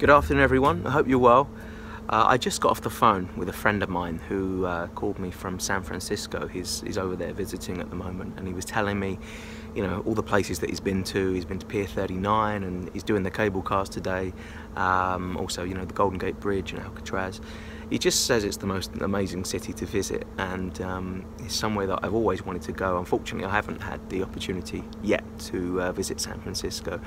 Good afternoon everyone, I hope you're well. Uh, I just got off the phone with a friend of mine who uh, called me from San Francisco. He's, he's over there visiting at the moment and he was telling me you know all the places that he's been to. He's been to Pier 39 and he's doing the cable cars today. Um, also you know the Golden Gate Bridge and Alcatraz. He just says it's the most amazing city to visit and um, it's somewhere that I've always wanted to go. Unfortunately I haven't had the opportunity yet to uh, visit San Francisco.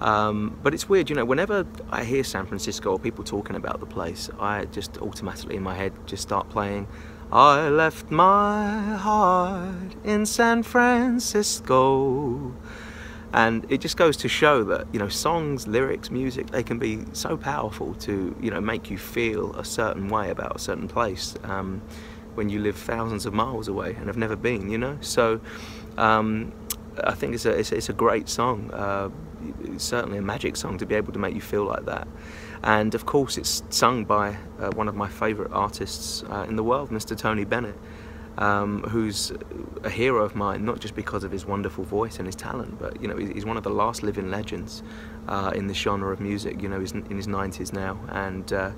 Um, but it's weird, you know, whenever I hear San Francisco or people talking about the place, I just automatically in my head just start playing I left my heart in San Francisco. And it just goes to show that, you know, songs, lyrics, music, they can be so powerful to, you know, make you feel a certain way about a certain place um, when you live thousands of miles away and have never been, you know? So um, I think it's a, it's, it's a great song. Uh, it's certainly a magic song to be able to make you feel like that. And of course, it's sung by uh, one of my favourite artists uh, in the world, Mr. Tony Bennett, um, who's a hero of mine, not just because of his wonderful voice and his talent, but you know, he's one of the last living legends uh, in this genre of music. You know, he's in his 90s now, and uh,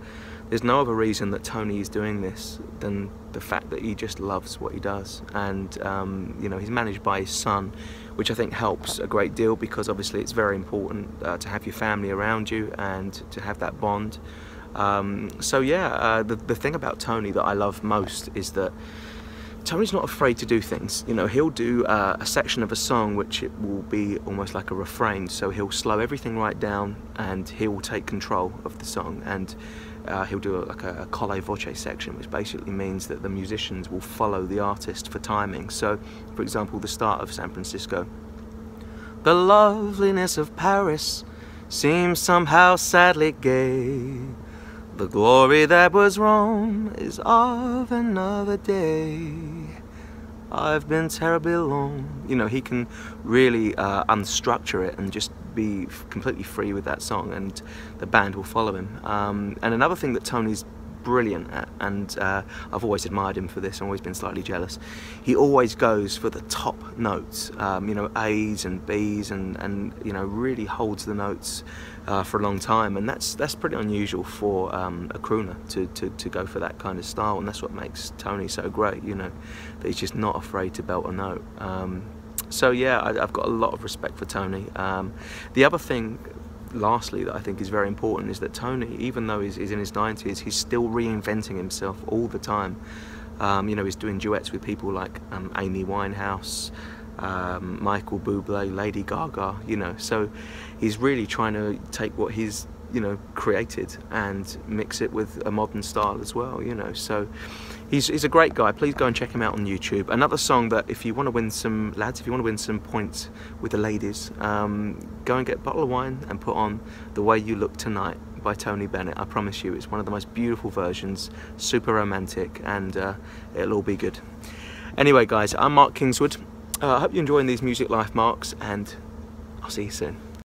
there's no other reason that Tony is doing this than the fact that he just loves what he does. And, um, you know, he's managed by his son, which I think helps a great deal because obviously it's very important uh, to have your family around you and to have that bond. Um, so, yeah, uh, the, the thing about Tony that I love most is that Tony's not afraid to do things. You know, he'll do uh, a section of a song which it will be almost like a refrain. So he'll slow everything right down and he will take control of the song. And uh, he'll do a, like a, a colla voce section, which basically means that the musicians will follow the artist for timing. So, for example, the start of San Francisco. The loveliness of Paris seems somehow sadly gay. The glory that was Rome is of another day. I've been terribly alone. You know, he can really uh, unstructure it and just be completely free with that song, and the band will follow him. Um, and another thing that Tony's brilliant at, and uh, I've always admired him for this, I've always been slightly jealous. He always goes for the top notes, um, you know, A's and B's, and, and you know, really holds the notes uh, for a long time, and that's that's pretty unusual for um, a crooner to, to, to go for that kind of style, and that's what makes Tony so great, you know, that he's just not afraid to belt a note. Um, so yeah, I, have got a lot of respect for Tony. Um, the other thing lastly that I think is very important is that Tony, even though he's, he's in his 90s, he's still reinventing himself all the time. Um, you know, he's doing duets with people like um, Amy Winehouse, um, Michael Bublé, Lady Gaga, you know, so he's really trying to take what he's you know created and mix it with a modern style as well you know so he's, he's a great guy. Please go and check him out on YouTube. Another song that if you want to win some lads if you want to win some points with the ladies um, go and get a bottle of wine and put on The Way You Look Tonight by Tony Bennett. I promise you it's one of the most beautiful versions super romantic and uh, it'll all be good. Anyway guys I'm Mark Kingswood. Uh, I hope you're enjoying these Music Life marks and I'll see you soon